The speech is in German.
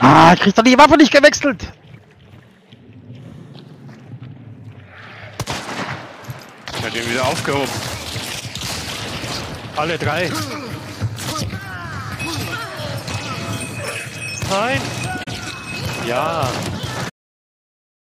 Ah, kriegst doch die Waffe nicht gewechselt! Ich hab den wieder aufgehoben. Alle drei. Nein! Ja!